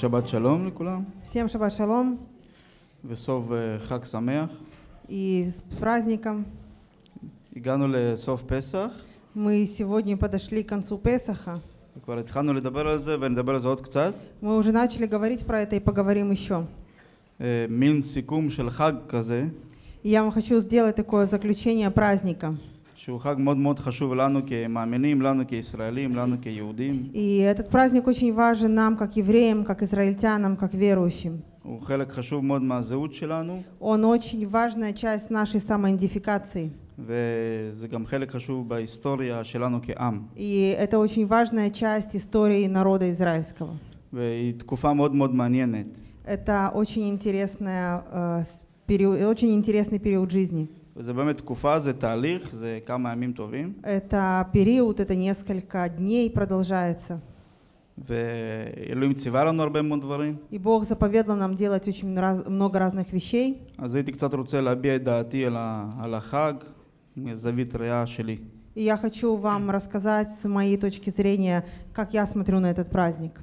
שבת שלום לכולם, Всем шаббат шалом וסוף אה, חג שמח. и с праздником. הגענו לסוף פסח, Мы сегодня подошли к концу Песаха. וכבר התחלנו לדבר על זה ונדבר על זה עוד קצת. Мы уже начали говорить про это и поговорим еще. אה, מין סיכום של חג כזה, И я вам хочу сделать такое заключение праздника. שהוא חג מאוד מאוד חשוב לנו כמאמינים, לנו כישראלים, לנו כיהודים. И этот праздник очень важен нам, как евреям, как израильтянам, как верующим. הוא חלק חשוב מאוד מהזהות שלנו, Он очень важная часть нашей самоидентификации. וזה גם חלק חשוב בהיסטוריה שלנו כעם. И это очень важная часть истории народа израильского. והיא תקופה מאוד מאוד מעניינת. Это очень, интересная, э, с- период, очень интересный период жизни. וזה באמת תקופה, זה תהליך, זה כמה ימים טובים, Это период, это несколько дней продолжается. ואלוהים ציווה לנו הרבה מאוד דברים. И Бог заповедал нам делать очень раз- много разных вещей. אז הייתי קצת רוצה להביע את דעתי על, ה, על החג מזווית ראייה שלי. И я хочу вам рассказать с моей точки зрения, как я смотрю на этот праздник.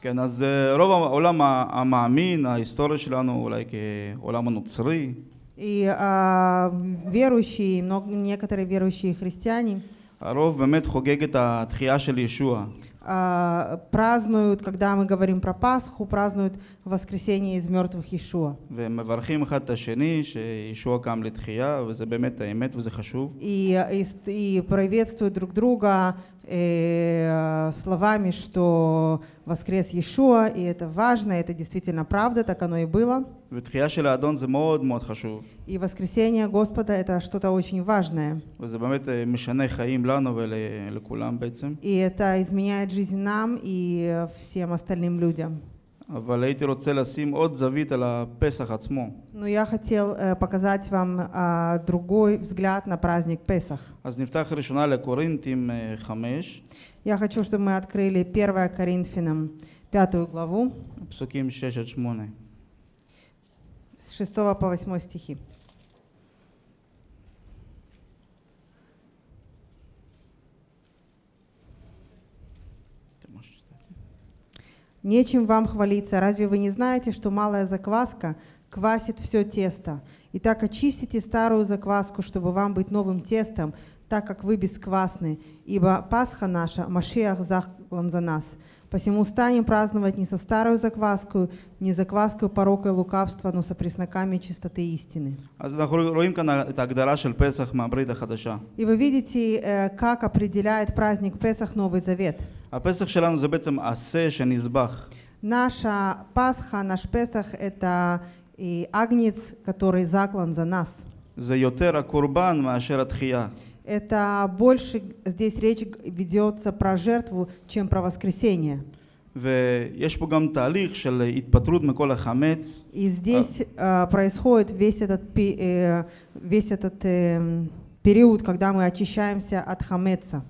כן, אז אה, רוב העולם ה- המאמין, ההיסטוריה שלנו אולי כעולם הנוצרי, И а, верующие, много, некоторые верующие христиане הרוב באמת חוגג את התחייה של ישוע. а, празднуют, когда мы говорим про Пасху, празднуют воскресение из мертвых Иешуа. ומברכים אחד את השני שישוע קם לתחייה, וזה באמת האמת וזה חשוב. И, и, ст- и приветствуют друг друга э, словами, что воскрес Иешуа, и это важно, это действительно правда, так оно и было. И воскресение Господа это что-то очень важное. И это изменяет жизнь нам и всем остальным людям. אבל הייתי רוצה לשים עוד זווית על הפסח עצמו. Ну, я хотел показать вам другой взгляд на праздник Песах. אז נפתח ראשונה לקורינתים 5. Я хочу, чтобы мы открыли 1 Коринфянам 5 главу. פסוקים 6 עד 8. С 6 по 8 стихи. Нечем вам хвалиться, разве вы не знаете, что малая закваска квасит все тесто? Итак, очистите старую закваску, чтобы вам быть новым тестом, так как вы бесквасны, ибо Пасха наша, Машиах захлан за нас. Посему станем праздновать не со старую закваску, не закваску порока и лукавства, но со пресноками чистоты истины. И вы видите, э, как определяет праздник Песах Новый Завет – הפסח שלנו זה בעצם עשה שנזבח. Наша Пасха, наш Песах – это и агнец, который заклан за нас. זה יותר הקורבן מאשר התחייה. Это больше здесь речь ведется про жертву, чем про воскресение. ויש פה גם תהליך של התפטרות מכל החמץ, И здесь э, происходит весь этот, пи- э, весь этот э, период, когда мы очищаемся от хамеца,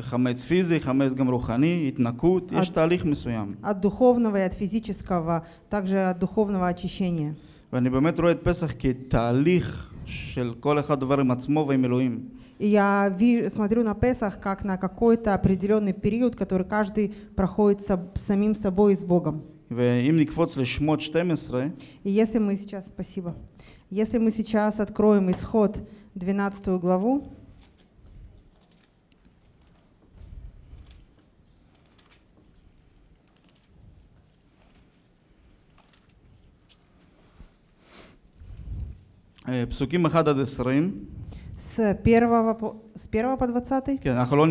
חמץ פיזי, חמץ גם רוחני, התנקות, יש עד- תהליך מסוים. от духовного и от физического, также от духовного очищения. ואני באמת רואה את פסח כתהליך של כל אחד עובר עם עצמו ועם אלוהים. И я ви- смотрю на Песах как на какой-то определенный период, который каждый проходит с самим собой и с Богом. ואם נקפוץ לשמות 12, И если мы сейчас, спасибо, если мы сейчас откроем исход 12 главу, פסוקים 1 עד 20. С 1, с первого по двадцатый. כן, אנחנו לא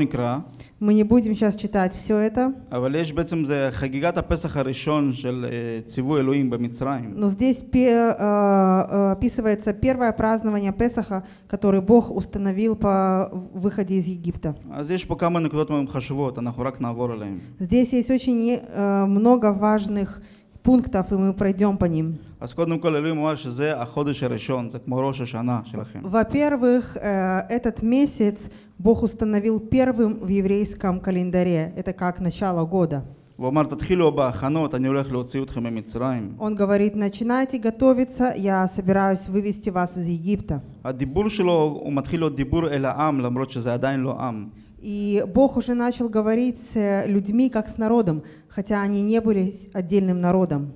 Мы не будем сейчас читать все это. אבל יש בעצם, זה חגיגת הפסח הראשון של ציווי אלוהים במצרים. Но здесь э, э, описывается первое празднование Песаха, который Бог установил по выходе из Египта. אז יש פה כמה נקודות חשובות, אנחנו רק נעבור עליהן. Здесь есть очень э, много важных пунктов, и мы пройдем по ним. אז קודם כל אלוהים אמר שזה החודש הראשון, זה כמו ראש השנה שלכם. Во-первых, э, этот месяц Бог установил первым в еврейском календаре. Это как начало года. הוא אמר תתחילו בהכנות, אני הולך להוציא אתכם ממצרים. Он говорит, начинайте готовиться, я собираюсь вывести вас из Египта. הדיבור שלו הוא מתחיל להיות דיבור אל העם למרות שזה עדיין לא עם. И Бог уже начал говорить с э, людьми, как с народом, хотя они не были отдельным народом.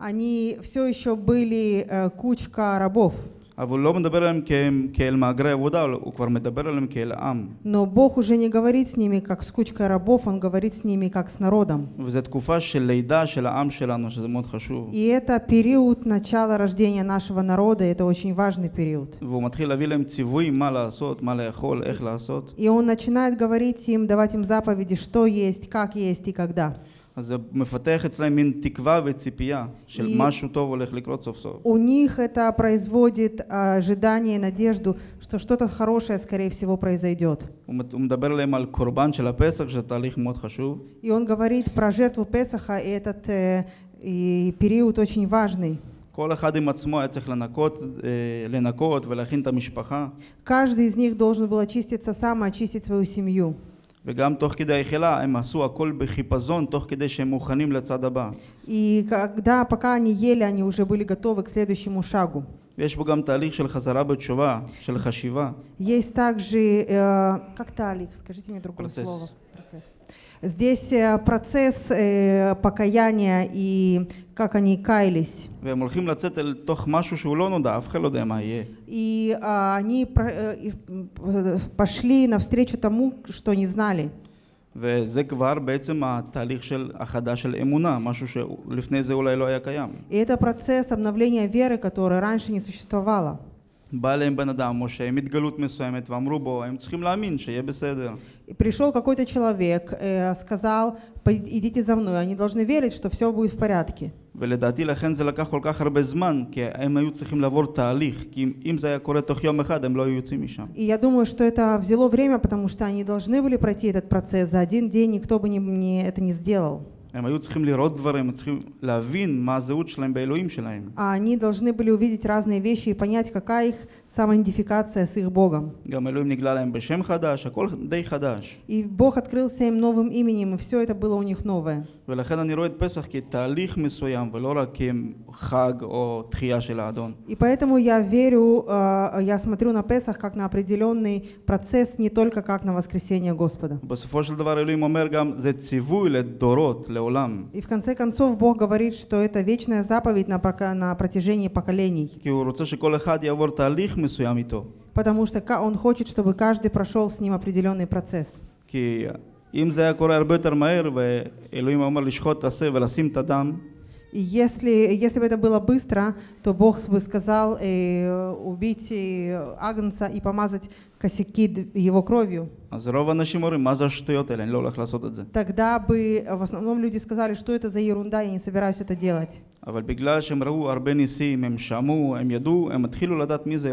Они все еще были э, кучка рабов. אבל הוא לא מדבר אליהם כ- כאל מהגרי עבודה, הוא כבר מדבר אליהם כאל עם. Но Бог уже не говорит с ними, как с кучкой рабов, Он говорит с ними, как с народом. וזו תקופה של לידה של העם שלנו, שזה מאוד חשוב. И это период начала рождения нашего народа, это очень важный период. והוא מתחיל להביא להם ציוויים מה לעשות, מה לאכול, איך לעשות. И Он начинает говорить им, давать им заповеди, что есть, как есть и когда. אז זה מפתח אצלהם מין תקווה וציפייה של И- משהו טוב הולך לקרות סוף סוף. У них это производит а, ожидание и надежду, что что-то хорошее, скорее всего, произойдет. הוא מת- הוא מדבר אליהם על קורבן של הפסח, שזה תהליך מאוד חשוב. И он говорит про жертву Песаха, и этот э, и период очень важный. כל אחד עם עצמו היה צריך לנקות, אה, לנקות ולהכין את המשפחה, Каждый из них должен был очиститься сам и очистить свою семью. וגם תוך כדי האכילה הם עשו הכל בחיפזון, תוך כדי שהם מוכנים לצד הבא. И когда, пока они ели, они уже были готовы к следующему шагу. ויש פה גם תהליך של חזרה בתשובה, של חשיבה. Есть также, э, как талик, скажите мне другое Процесс. слово. Процесс. Здесь э, процесс э, покаяния и как они каялись. והם הולכים לצאת אל תוך משהו שהוא לא נודע, אף אחד לא יודע מה יהיה. И а, они про- э, и, м, э, пошли навстречу тому, что не знали. וזה כבר בעצם התהליך של החדש של אמונה, משהו שלפני זה אולי לא היה קיים. И это процесс обновления веры, которая раньше не существовала. בא אליהם בן אדם, או שהם התגלות מסוימת, ואמרו בו, הם צריכים להאמין שיהיה בסדר. И пришел какой-то человек, э, сказал, «Пой- идите за мной, они должны верить, что все будет в порядке. ולדעתי לכן זה לקח כל כך הרבה זמן, כי הם היו צריכים לעבור תהליך, כי אם, אם זה היה קורה תוך יום אחד, הם לא היו יוצאים משם. И я думаю, что это взяло время, потому что они должны были пройти этот процесс. За один день никто бы не, не- это не сделал. הם היו צריכים לראות דברים, הם צריכים להבין מה הזהות שלהם באלוהים שלהם. А они должны были увидеть разные вещи и понять, какая их самоидентификация с их Богом. И Бог открылся им новым именем, и все это было у них новое. И поэтому я верю, э, я смотрю на Песах как на определенный процесс, не только как на воскресение Господа. И в конце концов Бог говорит, что это вечная заповедь на протяжении поколений. כי הוא רוצה שכל אחד יעבור תהליך מסוים איתו. Потому что ка- Он хочет, чтобы каждый прошел с ним определенный процесс. כי אם זה היה קורה הרבה יותר מהר, ואלוהים אומר לשחוט את השה ולשים את הדם, если, если бы это было быстро, то Бог бы сказал э, убить э, Агнца и помазать косяки его кровью. Тогда бы э, в основном люди сказали, что это за ерунда, я не собираюсь это делать. אבל בגלל שהם ראו הרבה ניסים, הם שמעו, הם ידעו, הם התחילו לדעת מי זה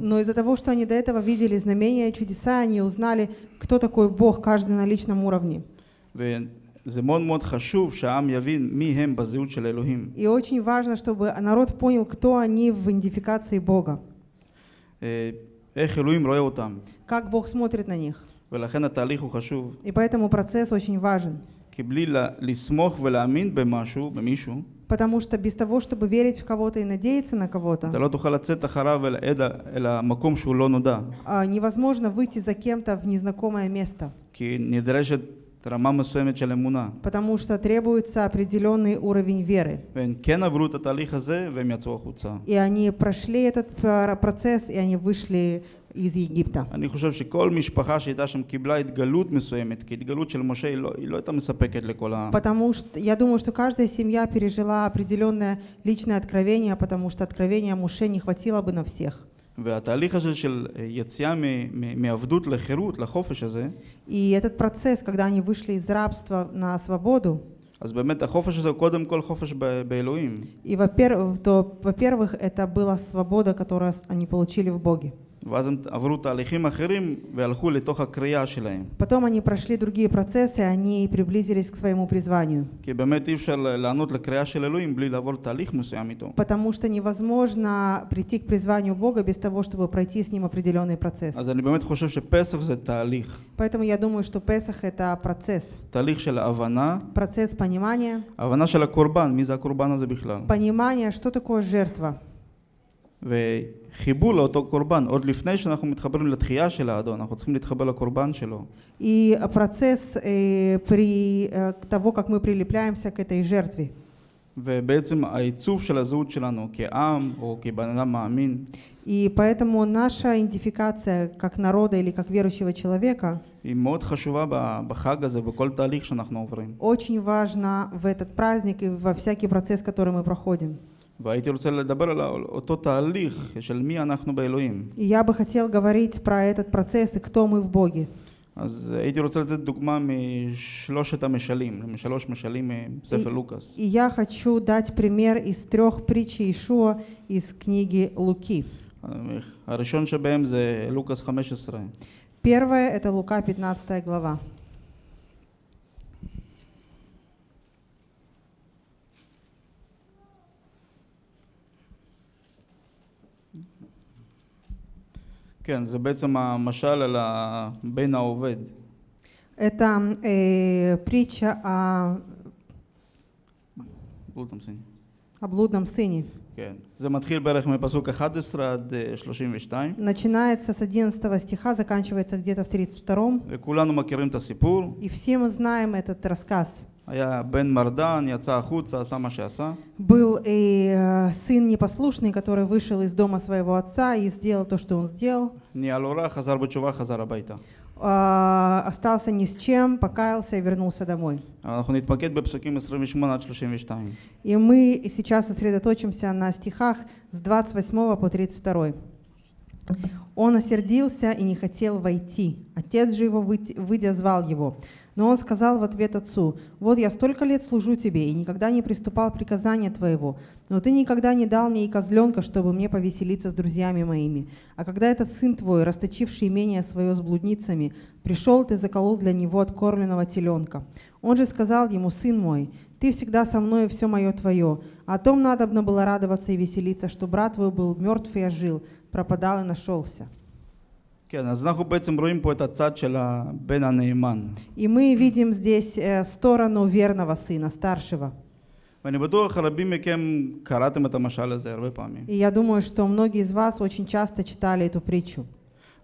Но из-за того, что они до этого видели знамения и чудеса, они узнали, кто такой Бог каждый на личном уровне. וזה מאוד מאוד חשוב שהעם יבין מי הם בזהות של אלוהים. И очень важно, чтобы народ понял, кто они в идентификации Бога, אה, איך אלוהים רואה אותם. как Бог смотрит на них. ולכן התהליך הוא חשוב. И поэтому процесс очень важен. כי בלי לה- לסמוך ולהאמין במשהו, במישהו, Потому что без того, чтобы верить в кого-то и надеяться на кого-то, אתה לא תוכל לצאת אחריו אל, אל, אל המקום שהוא לא נודע. а, невозможно выйти за кем-то в незнакомое место, כי נדרשת רמה מסוימת של אמונה. потому что требуется определенный уровень веры. והם כן עברו את התהליך הזה והם יצאו החוצה. И они прошли этот пр- процесс, и они вышли из Египта. אני חושב שכל משפחה שהייתה שם קיבלה התגלות מסוימת, כי התגלות של משה היא לא, היא לא הייתה מספקת לכל העם. Потому что я думаю, что каждая семья пережила определенное личное откровение, потому что откровения Муше не хватило бы на всех. והתהליך הזה של אה, יציאה מ- מ- מעבדות לחירות, לחופש הזה, И этот процесс, когда они вышли из рабства на свободу, אז באמת החופש הזה הוא קודם כל חופש ב- באלוהים. и во-первых, то, во-первых, это была свобода, которую с- они получили в Боге. ואז הם עברו תהליכים אחרים והלכו לתוך הקריאה שלהם. Потом они прошли другие процессы, они приблизились к своему призванию. כי באמת אי אפשר לענות לקריאה של אלוהים בלי לעבור תהליך מסוים איתו. Потому что невозможно прийти к призванию Бога без того, чтобы пройти с ним определенный процесс. אז אני באמת חושב שפסח זה תהליך. Поэтому я думаю, что Песах это процесс. תהליך של הבנה, Процесс понимания, הבנה של הקורבן, מי זה הקורבן הזה בכלל. понимания, что такое жертва. וחיבור לאותו קורבן. עוד לפני שאנחנו מתחברים לתחייה של האדון, אנחנו צריכים להתחבר לקורבן שלו. И процесс э, при э, того, как мы прилепляемся к этой жертве. ובעצם העיצוב של הזהות שלנו כעם או כבן אדם מאמין, И поэтому наша идентификация как народа или как верующего человека היא מאוד חשובה ב- בחג הזה, בכל תהליך שאנחנו עוברים. очень важна в этот праздник и во всякий процесс, который мы проходим. והייתי רוצה לדבר על אותו תהליך של מי אנחנו באלוהים. И я бы хотел говорить про этот процесс и кто мы в Боге. אז הייתי רוצה לתת דוגמה משלושת המשלים, משלוש משלים מספר לוקאס. И я хочу дать пример из трех притч Иешуа из книги Луки. הראשון שבהם זה לוקאס 15. Первое – это Лука, 15 глава. כן, זה בעצם המשל על הבן העובד. Это э, притча о, בלוטם סיני. о блудном сыне. כן. זה מתחיל בערך מפסוק 11 עד אה, 32, Начинается с 11 стиха, заканчивается где-то в 32. וכולנו מכירים את הסיפור. И все мы знаем этот рассказ. היה בן מרדן, יצא החוצה, עשה מה שעשה, Был и э, сын непослушный, который вышел из дома своего отца и сделал то, что он сделал. נהיה לו רע, חזר בתשובה, חזר הביתה. А, остался ни с чем, покаялся и вернулся домой. אנחנו נתמקד בפסוקים 28 עד 32. И мы сейчас сосредоточимся на стихах с 28 по 32. Он осердился и не хотел войти. Отец же его, выйти- выйдя, звал его. Но он сказал в ответ отцу, «Вот я столько лет служу тебе и никогда не приступал приказания твоего, но ты никогда не дал мне и козленка, чтобы мне повеселиться с друзьями моими. А когда этот сын твой, расточивший имение свое с блудницами, пришел, ты заколол для него откормленного теленка. Он же сказал ему, сын мой, ты всегда со мной, и все мое твое. О том надобно было радоваться и веселиться, что брат твой был мертв и ожил, пропадал и нашелся. כן, אז אנחנו בעצם רואים פה את הצד של הבן הנאמן. И мы видим здесь э, сторону верного сына, старшего. ואני בטוח רבים מכם קראתם את המשל הזה הרבה פעמים. И я думаю, что многие из вас очень часто читали эту притчу.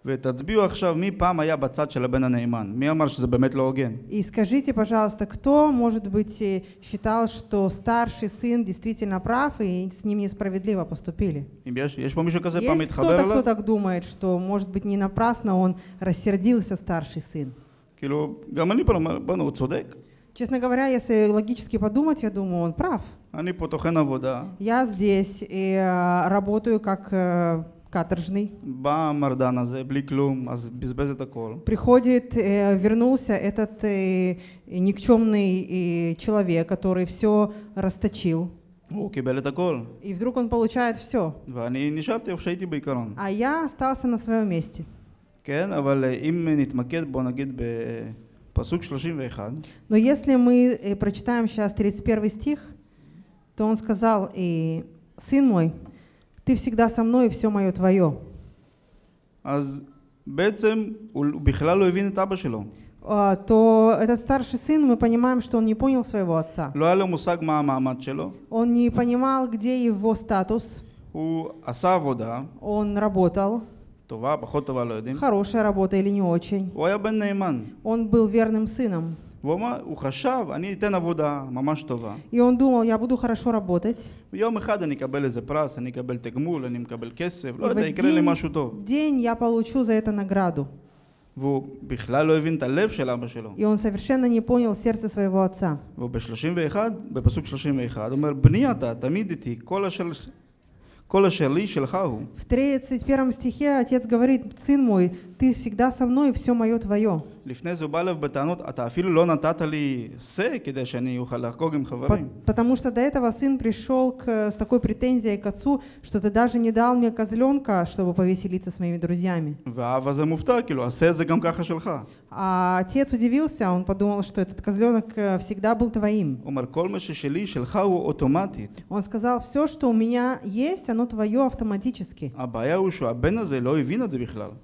ותצביעו עכשיו מי פעם היה בצד של הבן הנאמן. מי אמר שזה באמת לא הוגן? И скажите, пожалуйста, кто, может быть, э, считал, что старший сын действительно прав и с ним несправедливо поступили? אם יש, יש פה מישהו כזה פעם Есть מתחבר кто-то, кто אליו? так думает, что, может быть, не напрасно он рассердился, старший сын. כאילו, גם אני פה אומר, בוא'נה, הוא צודק. Честно говоря, если логически подумать, я думаю, он прав. אני פה טוחן עבודה, Я здесь и э, работаю как э, каторжный. בא המרדן הזה בלי כלום, אז בזבז את הכל. Приходит, э, вернулся этот э, никчемный э, человек, который все расточил. הוא קיבל את הכל. И вдруг он получает все. ואני נשארתי איפה שהייתי בעיקרון. А я остался на своем месте. כן, אבל אה, אם נתמקד, בוא נגיד בפסוק 31, Но если мы э, прочитаем сейчас 31 стих, то он сказал, и, «Сын мой, ты всегда со мной, и все мое твое». אז בעצם הוא בכלל לא הבין את אבא שלו. А, то этот старший сын, мы понимаем, что он не понял своего отца. לא היה לו מושג מה המעמד שלו. Он не понимал, где его статус. הוא עשה עבודה, Он работал, טובה, פחות טובה, לא יודעים. хорошая работа или не очень. הוא היה בן נאמן. Он был верным сыном. והוא אמר, הוא חשב, אני אתן עבודה ממש טובה. И он думал, я буду хорошо работать. יום אחד אני אקבל איזה פרס, אני אקבל תגמול, אני מקבל כסף, И לא в יודע, יקרה לי один משהו טוב. день я получу за это награду. והוא בכלל לא הבין את הלב של אבא שלו. И он совершенно не понял сердце своего отца. והוא ב-31, בפסוק 31, אומר, בני אתה, תמיד איתי, כל אשר, כל אשר לי שלך הוא. В 31 стихе отец говорит, сын мой, ты всегда со мной, и все мое твое. Потому что до этого сын пришел к, с такой претензией к отцу, что ты даже не дал мне козленка, чтобы повеселиться с моими друзьями. А отец удивился, он подумал, что этот козленок э, всегда был твоим. Он сказал, все, что у меня есть, оно твое автоматически.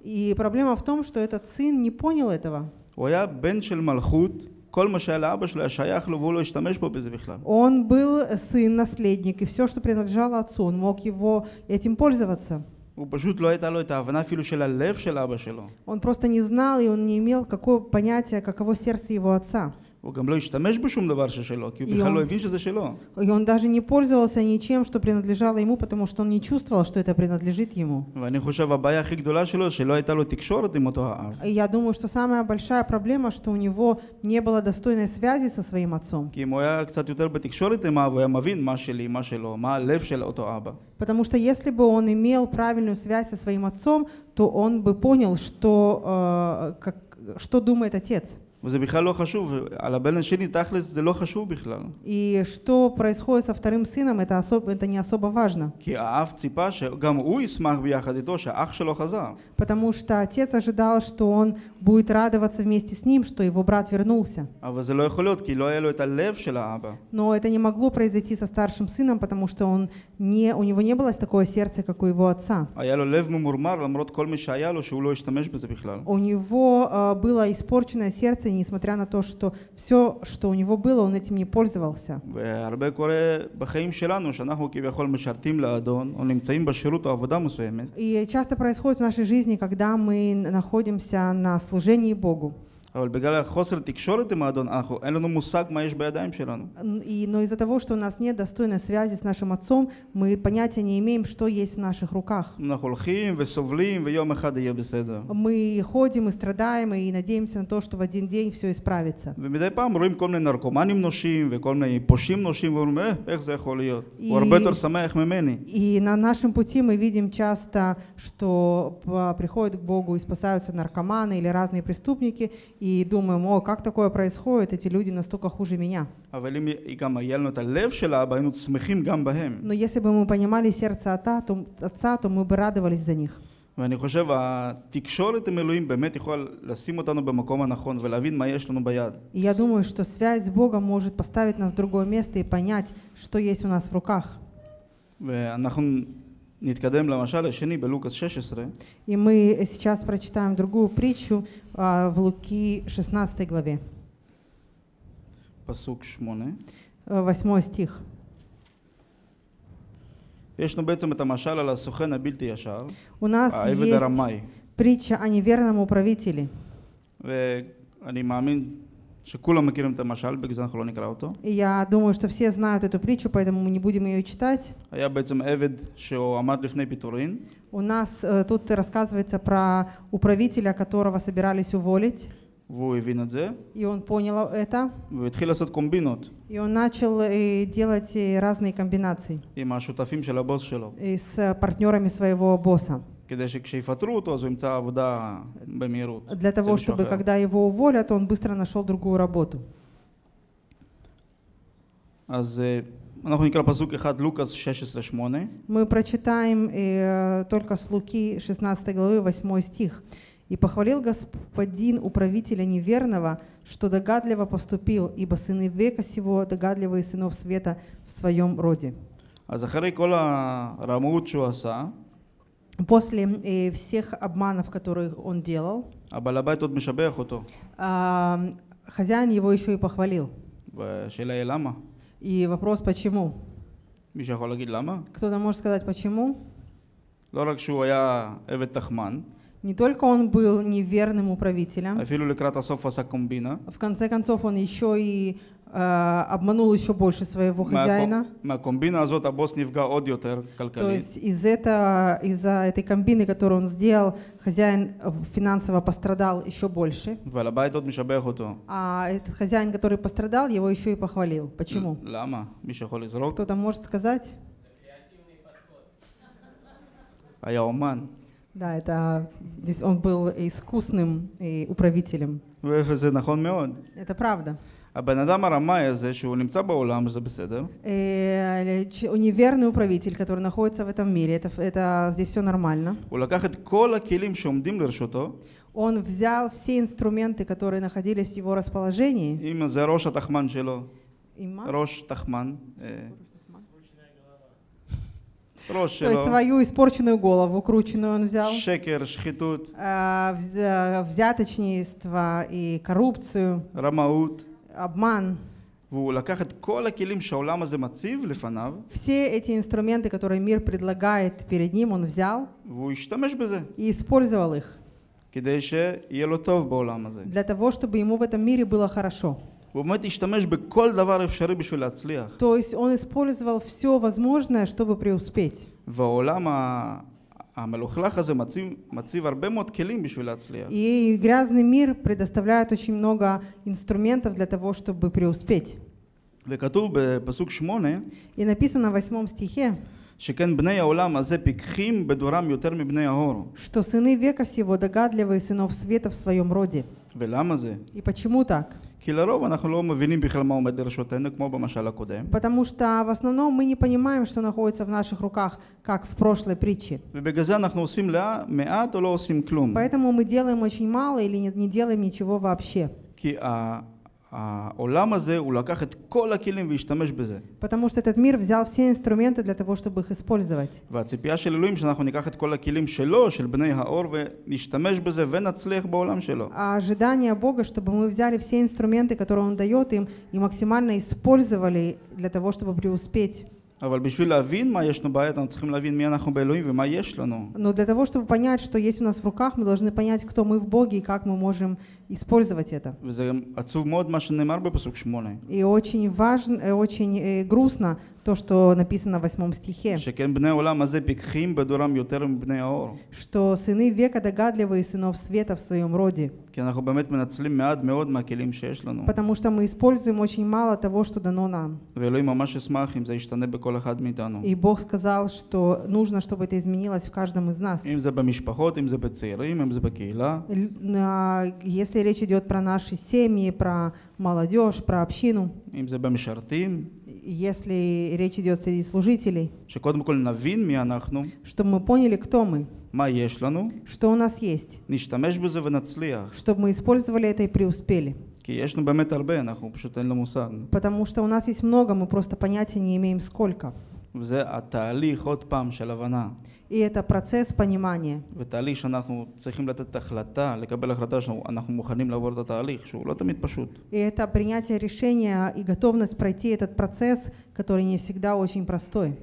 И проблема в том, что этот сын не понял этого. הוא היה בן של מלכות, כל מה שהיה לאבא שלו היה שייך לו והוא לא השתמש בו בזה בכלל. Он был сын, наследник, и все, что принадлежало отцу, он мог его этим пользоваться. הוא פשוט לא הייתה לו את ההבנה אפילו של הלב של אבא שלו. Он просто не знал, и он не имел какого понятия, каково сердце его отца. הוא גם לא השתמש בשום דבר ששלו, כי הוא יום. בכלל לא הבין שזה שלו. И он даже не пользовался ничем, что принадлежало ему, потому что он не чувствовал, что это принадлежит ему. ואני חושב הבעיה הכי גדולה שלו, שלא הייתה לו תקשורת עם אותו האב. И я думаю, что самая большая проблема, что у него не было достойной связи со своим отцом. כי אם הוא היה קצת יותר בתקשורת עם האב, הוא היה מבין מה שלי, מה שלו, מה הלב של אותו אבא. Потому что если бы он имел правильную связь со своим отцом, то он бы понял, что, э, как, что думает отец. וזה בכלל לא חשוב, על הבן השני תכלס זה לא חשוב בכלל. И что происходит со вторым сыном, это, особ- это не особо важно. כי האב ציפה שגם הוא ישמח ביחד איתו שהאח שלו חזר. Потому что отец ожидал, что он будет радоваться вместе с ним, что его брат вернулся. Но это не могло произойти со старшим сыном, потому что он не, у него не было такое сердце, как у его отца. У него uh, было испорченное сердце, несмотря на то, что все, что у него было, он этим не пользовался. И часто происходит в нашей жизни, когда мы находимся на служении Богу. אבל בגלל החוסר תקשורת עם האדון, אנחנו, אין לנו מושג מה יש בידיים שלנו. Н- И, но из-за того, что у нас нет достойной связи с нашим отцом, мы понятия не имеем, что есть в наших руках. אנחנו הולכים וסובלים, ויום אחד יהיה בסדר. Мы ходим и страдаем, и надеемся на то, что в один день все исправится. ומדי פעם רואים כל מיני נרקומנים נושים וכל מיני פושעים נושים ואומרים, אה, איך זה יכול להיות? И- הוא הרבה יותר שמח ממני. И на нашем пути мы видим часто, что п- приходят к Богу и спасаются наркоманы или разные преступники, и думаем, о, как такое происходит, эти люди настолько хуже меня. אבל אם גם היה לנו את הלב של האבא, היינו שמחים גם בהם. Но если бы мы понимали сердце отца, то, отца, то мы бы радовались за них. ואני חושב, התקשורת עם אלוהים באמת יכולה לשים אותנו במקום הנכון ולהבין מה יש לנו ביד. И я думаю, что связь с Богом может поставить нас в другое место и понять, что есть у нас в руках. ואנחנו נתקדם למשל השני בלוקאס 16, И мы сейчас прочитаем другую притчу а, в Луки 16 главе, פסוק 8. э, 8 стих. יש לנו בעצם את המשל על הסוכן הבלתי ישר, У нас העבד есть הרמאי. притча о неверном управителе. ואני מאמין שכולם מכירים את המשל, בגלל זה אנחנו לא נקרא אותו. И я думаю, что все знают эту притчу, поэтому мы не будем ее читать. היה בעצם עבד שהוא עמד לפני פיטורין, У нас э, тут рассказывается про управителя, которого собирались уволить, והוא הבין את זה, и он понял это, והוא התחיל לעשות קומבינות и он начал э, делать э, разные комбинации עם השותפים של הבוס שלו, э, с партнерами своего босса. כדי שכשיפטרו אותו אז הוא ימצא עבודה במהירות. Для אצל того, מישהו чтобы אחר. когда его уволят, он быстро нашел другую работу. אז אה, אנחנו נקרא פסוק אחד, לוקאס 16-8. Мы прочитаем э, только с Луки 16 главы 8 стих. «И похвалил господин управителя неверного, что догадливо поступил, ибо сыны века сего догадливые сынов света в своем роде». אז אחרי כל הרמאות שהוא עשה, после э, всех обманов, которые он делал, а, хозяин его еще и похвалил. И вопрос, почему? Кто-то может сказать, почему? Не только он был неверным управителем, в конце концов он еще и Э, обманул еще больше своего хозяина. То есть из этого, из-за этой комбины, которую он сделал, хозяин э, финансово пострадал еще больше. А этот хозяин, который пострадал, его еще и похвалил. Почему? Кто-то может сказать? А я уман. Да, это здесь он был искусным и управителем. Это правда. הבן אדם הרמאי הזה, שהוא נמצא בעולם, שזה בסדר, Э, ч- неверный управитель, который находится в этом мире, это, это здесь все нормально. הוא לקח את כל הכלים שעומדים לרשותו, Он взял все инструменты, которые находились в его расположении. אם זה ראש התחמן שלו, и ма- ראש תחמן, אה, ראש То есть שלו, свою испорченную голову, крученную он взял. שקר, שחיתות, а, взя- взяточничество и коррупцию, רמאות, обман, והוא לקח את כל הכלים שהעולם הזה מציב לפניו, все эти инструменты, которые мир предлагает перед ним, он взял והוא השתמש בזה, и использовал их כדי שיהיה לו טוב בעולם הזה. для того, чтобы ему в этом мире было хорошо. הוא באמת השתמש בכל דבר אפשרי בשביל להצליח. То есть он использовал все возможное, чтобы преуспеть. והעולם ה- המלוכלך הזה מציב, מציב הרבה מאוד כלים בשביל להצליח. И грязный мир предоставляет очень много инструментов для того, чтобы преуспеть. וכתוב בפסוק שמונה, И написано в восьмом стихе, שכן בני העולם הזה פיקחים בדורם יותר מבני ההור. что сыны века сего догадливые сынов света в своем роде. ולמה זה? И почему так? כי לרוב אנחנו לא מבינים בכלל מה עומד לרשותנו, כמו במשל הקודם. Потому что в основном мы не понимаем, что находится в наших руках, как в прошлой притче. ובגלל זה אנחנו עושים לה- מעט או לא עושים כלום. Поэтому мы делаем очень мало или не, не делаем ничего вообще. כי ה- העולם הזה, הוא לקח את כל הכלים והשתמש בזה. Потому что этот мир взял все инструменты для того, чтобы их использовать. והציפייה של אלוהים שאנחנו ניקח את כל הכלים שלו, של בני האור, ונשתמש בזה ונצליח בעולם שלו. А ожидание Бога, чтобы мы взяли все инструменты, которые Он дает им, и максимально использовали для того, чтобы преуспеть. אבל בשביל להבין מה יש לנו בעיה, אנחנו צריכים להבין מי אנחנו באלוהים ומה יש לנו. Но для того, чтобы понять, что есть у нас в руках, мы должны понять, кто мы в Боге и как мы можем использовать это. וזה עצוב מאוד מה שנאמר בפסוק שמונה. И очень важно, э, очень э, грустно то, что написано в восьмом стихе. Что сыны века догадливые сынов света в своем роде. Потому что мы используем очень мало того, что дано нам. И Бог сказал, что нужно, чтобы это изменилось в каждом из нас. А, если речь идет про наши семьи, про молодежь, про общину если речь идет среди служителей, שקודם כל נבין מי אנחנו, чтобы мы поняли, кто мы, מה יש לנו, что у нас есть, נשתמש בזה ונצליח. чтобы мы использовали это и преуспели. כי יש לנו באמת הרבה, אנחנו פשוט אין לנו מושג. Потому что у нас есть много, мы просто понятия не имеем сколько. וזה התהליך, עוד פעם, של הבנה. И это процесс понимания. ותהליך שאנחנו צריכים לתת החלטה, לקבל החלטה שאנחנו מוכנים לעבור את התהליך, שהוא לא תמיד פשוט. И это принятие решения и готовность пройти этот процесс, который не всегда очень простой.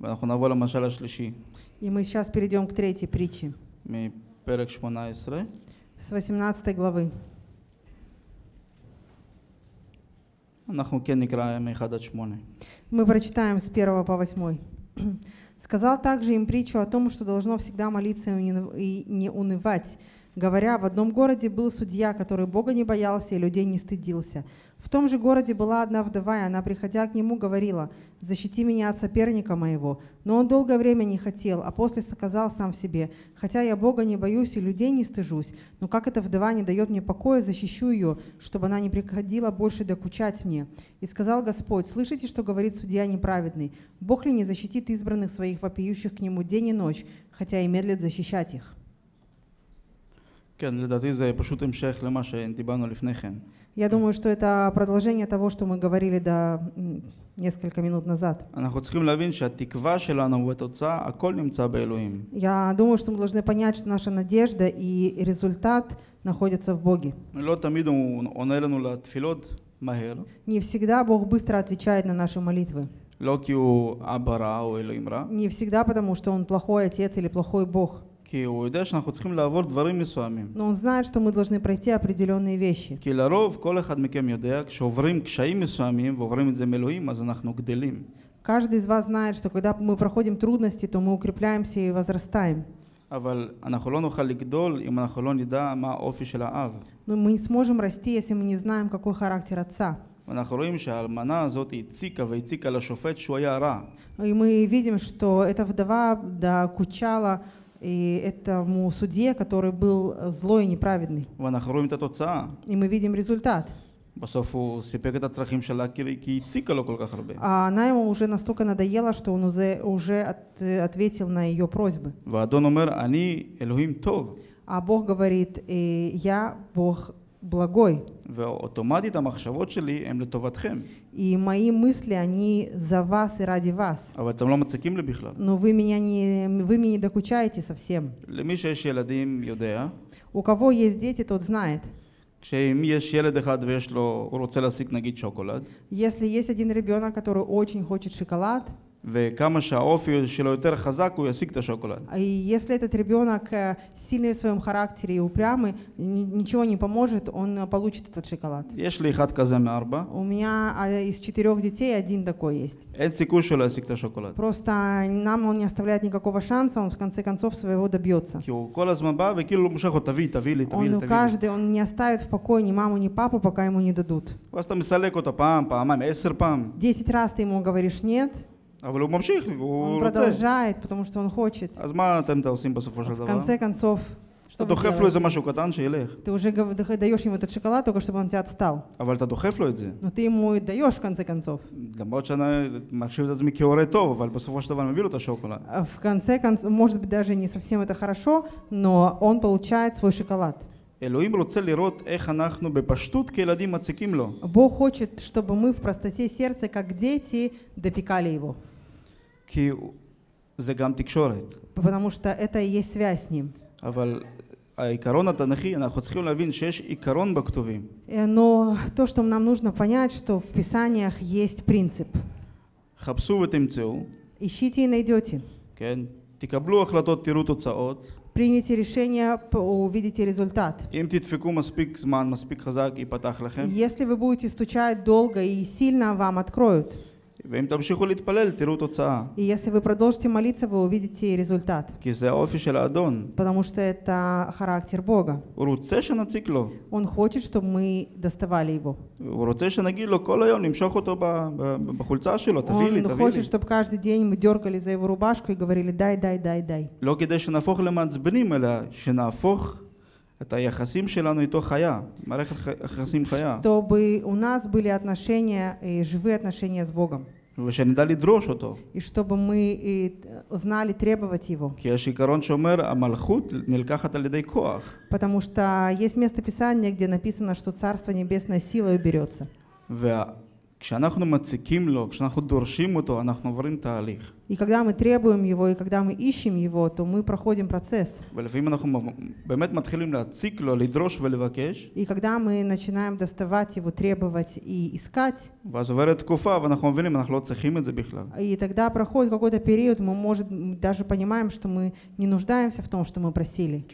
ואנחנו נעבור למשל השלישי, И мы сейчас перейдем к третьей притче, מפרק 18, с 18 главы. אנחנו כן נקרא מ-1 עד 8. Мы прочитаем с 1 по 8. «Сказал также им притчу о том, что должно всегда молиться и не- и не унывать, говоря, в одном городе был судья, который Бога не боялся и людей не стыдился. В том же городе была одна вдова, и она, приходя к нему, говорила, «Защити меня от соперника моего». Но он долгое время не хотел, а после сказал сам себе, «Хотя я Бога не боюсь и людей не стыжусь, но как эта вдова не дает мне покоя, защищу ее, чтобы она не приходила больше докучать мне». И сказал Господь, «Слышите, что говорит судья неправедный? Бог ли не защитит избранных своих, вопиющих к нему день и ночь, хотя и медлит защищать их?» Я думаю, что это продолжение того, что мы говорили до несколько минут назад. Я думаю, что мы должны понять, что наша надежда и результат находятся в Боге. Не всегда Бог быстро отвечает на наши молитвы. Не всегда потому, что Он плохой отец или плохой Бог. כי הוא יודע שאנחנו צריכים לעבור דברים מסוימים. Но Он знает, что мы должны пройти определенные вещи. כי לרוב כל אחד מכם יודע, כשעוברים קשיים מסוימים ועוברים את זה מאלוהים, אז אנחנו גדלים. Каждый из вас знает, что когда мы проходим трудности, то мы укрепляемся и возрастаем. אבל אנחנו לא נוכל לגדול אם אנחנו לא נדע מה האופי של האב. Но мы не сможем расти, если мы не знаем, какой характер отца. ואנחנו רואים שהאלמנה הזאת הציקה והציקה לשופט שהוא היה רע. И мы видим, что эта вдова докучала и этому судье, который был злой и неправедный. ואנחנו רואים את התוצאה. И мы видим результат. בסוף הוא סיפק את הצרכים שלה כי כי היא הציקה לו כל כך הרבה. А она ему уже настолько надоела, что он уже, уже от- ответил на ее просьбы. והאדון אומר, אני אלוהים טוב. А Бог говорит, «Э, я Бог благой, ואוטומטית המחשבות שלי הן לטובתכם. и мои мысли, они за вас и ради вас. אבל אתם לא מציקים לי בכלל. Но вы меня не, вы мне не докучаете совсем. למי שיש ילדים יודע У кого есть дети, тот знает. כשאם יש ילד אחד ויש לו, הוא רוצה להשיג נגיד שוקולד, Если есть один ребенок, который очень хочет шоколад, וכמה שהאופי שלו יותר חזק הוא ישיג את השוקולד. Если этот ребенок э, сильный в своем характере и упрямый, ничего не поможет, он получит этот шоколад. יש לי אחד כזה מארבע. У меня а, из четырех детей один такой есть. אין סיכוי שלא ישיג את השוקולד. Просто нам он не оставляет никакого шанса, он в конце концов своего добьется. כי הוא כל הזמן בא וכאילו מושך אותו, תביא, תביא לי, תביא לי, תביא לי. каждый, он не оставит в покое ни маму, ни папу, пока ему не дадут. ואז אתה מסלק אותו פעם, פעמיים, עשר פעם. Десять раз ты ему говоришь нет. אבל הוא ממשיך, הוא он רוצה. продолжает, потому что он хочет. אז מה אתם עושים בסופו של В דבר? конце концов, что אתה вы דוחף לו делаете? איזה משהו קטן, שילך. Ты уже гов- дах- даешь ему этот шоколад, только чтобы он тебя отстал. אבל אתה דוחף לו את זה. Но ты ему и даешь в конце концов. למרות שאני מחשיב את עצמי כהורה טוב, אבל בסופו של דבר אני מביא לו את השוקולד. А В конце концов, может быть, даже не совсем это хорошо, но он получает свой шоколад. אלוהים רוצה לראות איך אנחנו בפשטות כילדים מציקים לו. Бог хочет, чтобы мы в простоте сердца, как дети, допекали его. כי הוא- זה גם תקשורת. Потому что это и есть связь с ним. אבל העיקרון התנ"כי, אנחנו צריכים להבין שיש עיקרון בכתובים. Э, Но то, что нам нужно понять, что в Писаниях есть принцип. חפשו ותמצאו, Ищите и найдете. כן? תקבלו החלטות, תראו תוצאות. примите решение, увидите результат. Если вы будете стучать долго и сильно, вам откроют. ואם תמשיכו להתפלל, תראו תוצאה. И если вы продолжите молиться, вы увидите результат. כי זה האופי של האדון. Потому что это характер Бога. הוא רוצה שנציק לו. Он хочет, чтобы мы доставали его. הוא רוצה שנגיד לו כל היום, נמשוך אותו ב- ב- בחולצה שלו, תביא לי, Он תביא לי. хочет, чтобы каждый день мы дергали за его рубашку и говорили «дай, дай, дай, дай». לא כדי שנהפוך למעצבנים, אלא שנהפוך את היחסים שלנו איתו חיה. מערכת ח- יחסים חיה. Чтобы у нас были отношения, и живые отношения с Богом. ושנדע לדרוש אותו. И чтобы мы и знали требовать его. כי יש עיקרון שאומר, המלכות נלקחת על ידי כוח. Потому что есть место Писания, где написано, что Царство Небесное силой берется. וכשאנחנו מציקים לו, כשאנחנו דורשים אותו, אנחנו עוברים תהליך. И когда мы требуем его, и когда мы ищем его, то мы проходим процесс. И когда мы начинаем доставать его, требовать и искать, и тогда проходит какой-то период, мы может, даже понимаем, что мы не нуждаемся в том, что мы просили.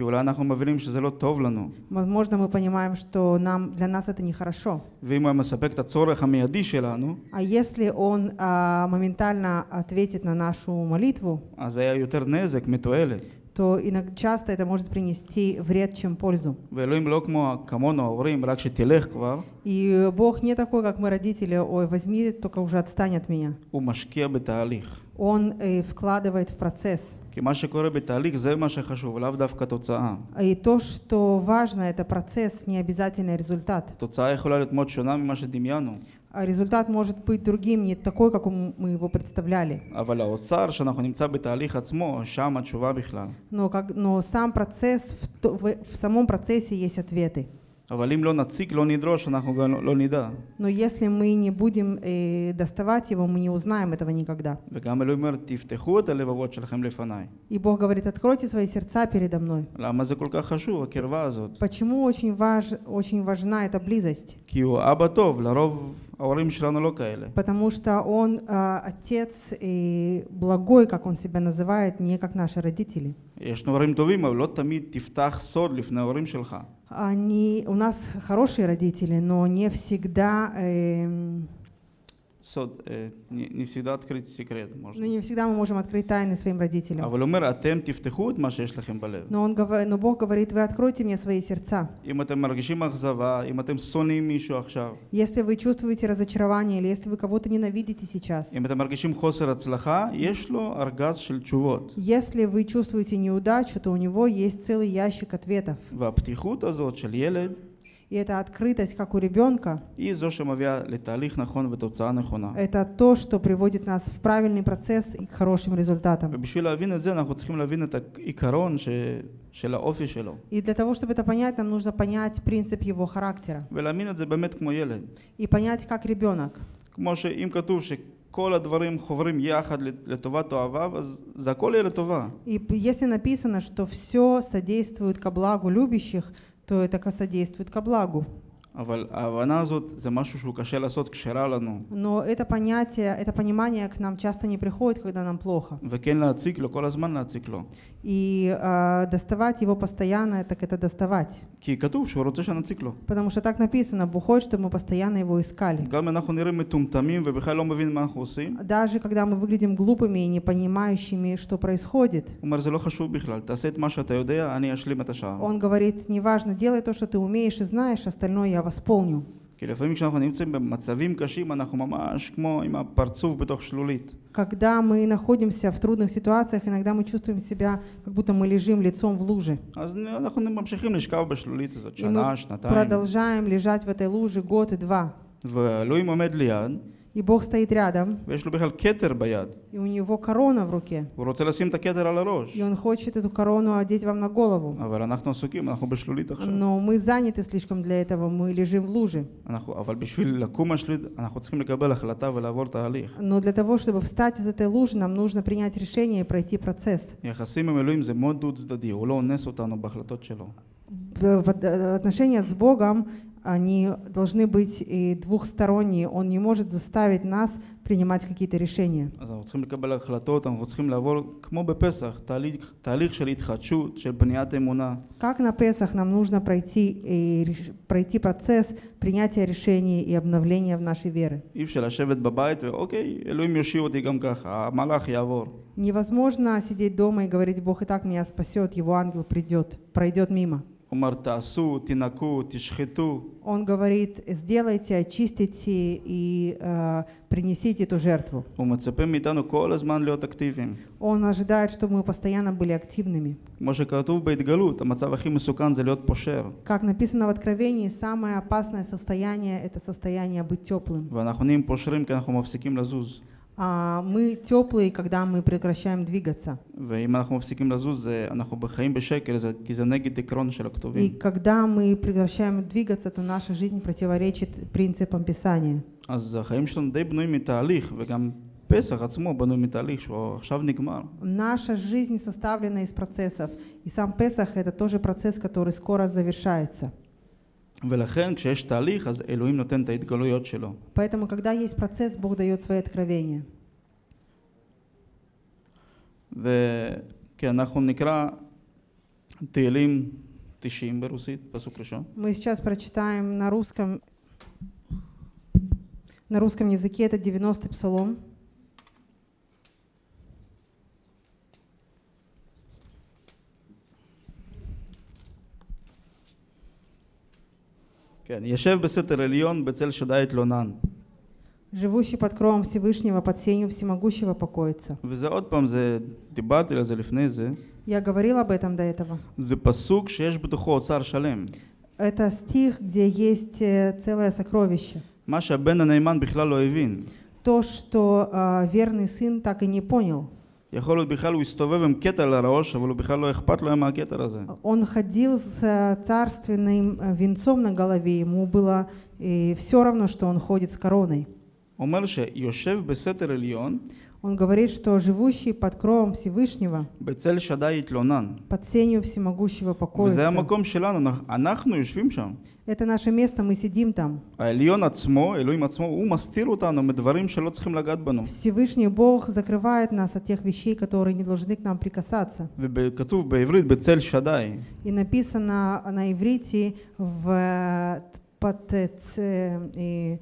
Возможно, мы понимаем, что нам, для нас это нехорошо. А если он а, моментально ответит на нас, нашу молитву, אז זה היה יותר незек מתועלת. то иногда часто это может принести вред, чем пользу. ואלוהים לא כמו כמונו ההורים, רק שתלך כבר, И Бог не такой, как мы родители, ой, возьми, только уже отстань от меня. הוא משקיע בתהליך. Он э, вкладывает в процесс. כי מה שקורה בתהליך זה מה שחשוב, לאו דווקא תוצאה. И то, что важно, это процесс, не обязательно результат. התוצאה יכולה להיות מאוד שונה ממה שדמיינו, А результат может быть другим, не такой, как мы его представляли. אבל האוצר שאנחנו נמצא בתהליך עצמו, שם התשובה בכלל. Но, как, но сам процесс, в, то- в- в самом процессе есть ответы. אבל אם לא נציק, לא נדרוש, אנחנו גם לא, לא נדע. Но если мы не будем э, доставать его, мы не узнаем этого никогда. וגם אלוהים אומר, תפתחו את הלבבות שלכם לפניי. И Бог говорит, откройте свои сердца передо мной. למה זה כל כך חשוב, הקרבה הזאת? Почему очень, важ, очень важна эта близость? כי הוא אבא טוב, לרוב Потому что он э, отец и благой, как он себя называет, не как наши родители. Они, у нас хорошие родители, но не всегда э, סוד, אה, נ- не всегда открыть секрет, ну, можно. не всегда мы можем открыть тайны своим родителям. אבל הוא אומר, אתם תפתחו את מה שיש לכם בלב. Но, он, гов- но Бог говорит, вы откройте мне свои сердца. אם אתם מרגישים אכזבה, אם אתם שונאים מישהו עכשיו, Если вы чувствуете разочарование или если вы кого-то ненавидите сейчас, אם אתם מרגישים חוסר הצלחה, יש לו ארגז של תשובות. если вы чувствуете неудачу, то у него есть целый ящик ответов. והפתיחות הזאת של ילד, И эта открытость, как у ребенка, היא זו שמביאה לתהליך נכון ותוצאה נכונה. это то, что приводит нас в правильный процесс и к хорошим результатам. ובשביל להבין את זה, אנחנו צריכים להבין את העיקרון ש... של האופי שלו. И для того, чтобы это понять, нам нужно понять принцип его характера. ולהאמין את זה באמת כמו ילד. И понять, как ребенок. כמו שאם כתוב שכל הדברים חוברים יחד לטובת אוהביו, אז זה הכל יהיה לטובה. И п- если написано, что все содействует ко благу любящих, то это содействует ко благу. אבל ההבנה הזאת זה משהו שהוא קשה לעשות כשרע לנו. Но это понятие, это понимание к нам часто не приходит, когда нам плохо. וכן להציק לו, כל הזמן להציק לו. И э, доставать его постоянно, так это доставать. כי כתוב שהוא רוצה שנציק לו. Потому что так написано, Бог хочет, чтобы мы постоянно его искали. גם אם אנחנו נראים מטומטמים ובכלל לא מבין מה אנחנו עושים, Даже когда мы выглядим глупыми и не понимающими, что происходит. הוא אומר זה לא חשוב בכלל, תעשה את מה שאתה יודע, אני אשלים את השאר. Он говорит, неважно, делай то, что ты умеешь и знаешь, остальное я восполню. כי לפעמים כשאנחנו נמצאים במצבים קשים אנחנו ממש כמו עם הפרצוף בתוך שלולית. Когда мы находимся в трудных ситуациях, иногда мы чувствуем себя, как будто мы лежим лицом в луже. אז אנחנו ממשיכים לשכב בשלולית הזאת И שנה, мы שנתיים, продолжаем лежать в этой луже год и два. ואלוהים עומד ליד, и Бог стоит рядом. И у него корона в руке. И он хочет эту корону одеть вам на голову. Но мы заняты слишком для этого, мы лежим в луже. Но для того, чтобы встать из этой лужи, нам нужно принять решение и пройти процесс. Э, отношения с Богом они должны быть и двухсторонние. Он не может заставить нас принимать какие-то решения. Как на Песах нам нужно пройти, и, пройти процесс принятия решений и обновления в нашей вере. Невозможно сидеть дома и говорить, Бог и так меня спасет, его ангел придет, пройдет мимо. Он говорит, сделайте, очистите и э, принесите эту жертву. Он ожидает, чтобы мы постоянно были активными. Как написано в Откровении, самое опасное состояние – это состояние быть теплым. ואנחנו נהיים פושרים כי אנחנו מפסיקים לזוז. А мы теплые, когда мы прекращаем двигаться. ואם אנחנו מפסיקים לזוז, זה, אנחנו בחיים בשקל, זה, כי זה נגד עקרון של И הכתובים. когда мы прекращаем двигаться, то наша жизнь противоречит принципам Писания. אז החיים שלנו די בנויים מתהליך, וגם פסח עצמו בנוי מתהליך שהוא עכשיו נגמר. Наша жизнь составлена из процессов. И сам Песах – это тоже процесс, который скоро завершается. ולכן כשיש תהליך, אז אלוהים נותן את ההתגלויות שלו. Поэтому, когда есть процесс, Бог дает свои откровения. וכן, אנחנו נקרא תהילים 90 ברוסית, פסוק ראשון. Мы сейчас прочитаем на русском, на русском языке, это 90-й псалом. כן, ישב בסתר עליון בצל שדי אתלונן. Живущий под кровом Всевышнего, под сенью всемогущего покоится. וזה עוד פעם, זה, דיברתי על זה לפני זה, Я говорил об этом до этого. זה פסוק שיש בתוכו אוצר שלם. Это стих, где есть э, целое сокровище. מה שהבן הנאמן בכלל לא הבין. То, что э, верный сын так и не понял. יכול להיות בכלל הוא הסתובב עם כתר על הראש, אבל הוא בכלל לא אכפת לו מהכתר הזה. Он ходил с э, царственным э, венцом на голове, ему было все равно, что он ходит с короной. הוא אומר שיושב בסתר עליון, Он говорит, что живущий под кровом Всевышнего, בצל שדי התלונן. под сенью всемогущего וזה покоится. המקום שלנו, אנחנו- אנחנו יושבים שם. Это наше место, мы сидим там. העליון עצמו, אלוהים עצמו, הוא מסתיר אותנו מדברים שלא צריכים לגעת בנו. Всевышний Бог закрывает нас от тех вещей, которые не должны к нам прикасаться. וכתוב בעברית בצל שדי. И написано на иврите в э, под э, ц- э,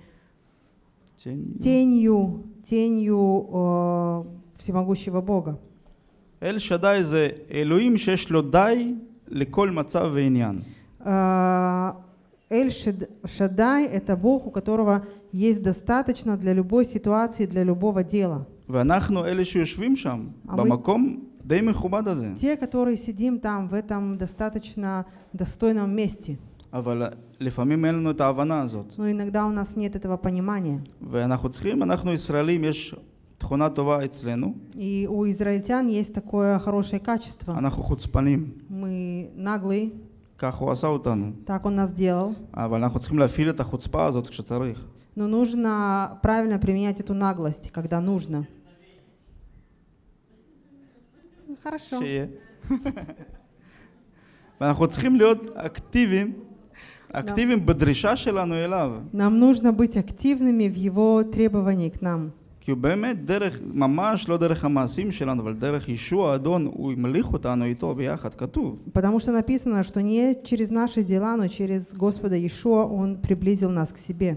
тенью, тенью э, всемогущего Бога. אל שדי זה אלוהים שיש לו די לכל מצב ועניין. Э, Эль Шад- Шадай – это Бог, у которого есть достаточно для любой ситуации, для любого дела. ואנחנו אלה שיושבים שם, אבל- במקום די מכובד הזה. Те, которые сидим там, в этом достаточно достойном месте. אבל לפעמים אין לנו את ההבנה הזאת. Но иногда у нас нет этого понимания. ואנחנו צריכים, אנחנו ישראלים, יש תכונה טובה אצלנו, И у израильтян есть такое хорошее качество. אנחנו חוצפנים. Мы наглые, כך הוא עשה אותנו. так он нас сделал. אבל אנחנו צריכים להפעיל את החוצפה הזאת כשצריך. Но нужно правильно применять эту наглость, когда нужно. Ну, Хорошо. שיהיה. ואנחנו צריכים להיות אקטיביים, אקטיביים בדרישה שלנו אליו. Нам нужно быть активными в его требовании к нам. כי הוא באמת דרך, ממש לא דרך המעשים שלנו, אבל דרך ישוע האדון, הוא המליך אותנו איתו ביחד, כתוב. Потому что написано, что не через наши дела, но через Господа Иешуа Он приблизил нас к себе.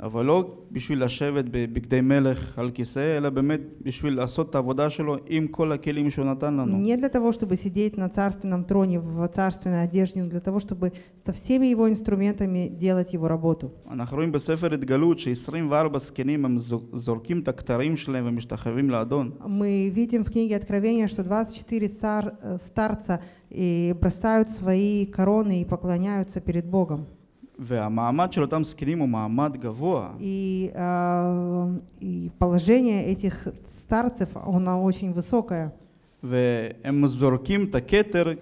אבל לא בשביל לשבת בבגדי מלך על כיסא, אלא באמת בשביל לעשות את העבודה שלו עם כל הכלים שהוא נתן לנו. Не для того, чтобы сидеть на царственном троне в царственной одежде, но для того, чтобы со всеми его инструментами делать его работу. אנחנו רואים בספר התגלות ש-24 זקנים הם זו- זורקים את הכתרים שלהם ומשתחווים לאדון. Мы видим в книге Откровения, что 24 цар, э, старца и бросают свои короны и поклоняются перед Богом. והמעמד של אותם זקנים הוא מעמד גבוה. И, э, и положение этих старцев, оно очень высокое. והם זורקים את הכתר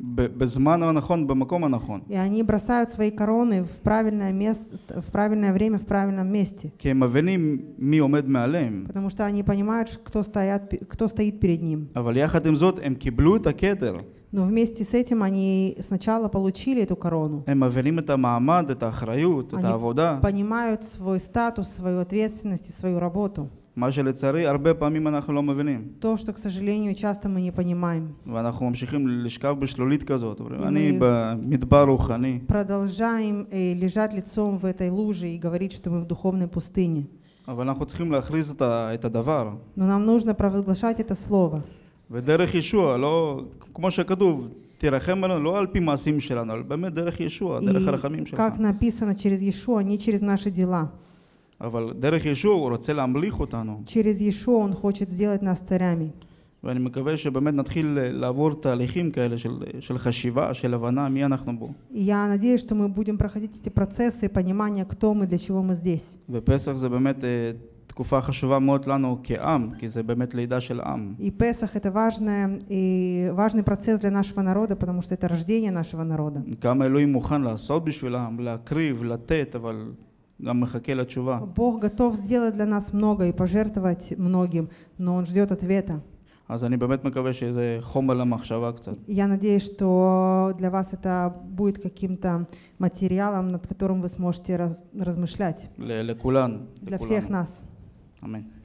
ב- בזמן הנכון, במקום הנכון. И они бросают свои короны в правильное, место, в правильное время, в правильном месте. כי הם מבינים מי עומד מעליהם. Потому что они понимают, ш- кто, стоят, пе- кто стоит перед ним. אבל יחד עם זאת, הם קיבלו את הכתר. Но вместе с этим они сначала получили эту корону. הם מבינים את המעמד, את האחריות, את אני- העבודה. Понимают свой статус, свою ответственность и свою работу. מה שלצערי הרבה פעמים אנחנו לא מבינים. То, что, к сожалению, часто мы не понимаем. ואנחנו ממשיכים לשכב בשלולית כזאת. אומרים, אם אני היא- במדבר רוחני. Продолжаем э, лежать лицом в этой луже и говорить, что мы в духовной пустыне. אבל אנחנו צריכים להכריז את ה- את הדבר. Но нам нужно провозглашать это слово. ודרך ישוע, לא, כמו שכתוב, תרחם עלינו לא על פי מעשים שלנו, אבל באמת דרך ישוע, דרך הרחמים И שלך. как написано через Иешуа, не через наши дела. אבל דרך ישוע הוא רוצה להמליך אותנו. Через Иешуа Он хочет сделать нас царями. ואני מקווה שבאמת נתחיל אה, לעבור תהליכים כאלה של, של חשיבה, של הבנה מי אנחנו בו. И я надеюсь, что мы будем проходить эти процессы понимания, кто мы, для чего мы здесь. ופסח זה באמת אה, תקופה חשובה מאוד לנו כעם, כי זה באמת לידה של עם. И Песах это важное, и важный процесс для нашего народа, потому что это рождение нашего народа. כמה אלוהים מוכן לעשות בשבילם, להקריב, לתת, אבל גם מחכה לתשובה. Бог готов сделать для нас много и пожертвовать многим, но Он ждет ответа. אז אני באמת מקווה שזה חומר למחשבה קצת. И Я надеюсь, что для вас это будет каким-то материалом, над которым вы сможете раз- размышлять. ל- לכולן. Для всех לכולנו. нас. Amén.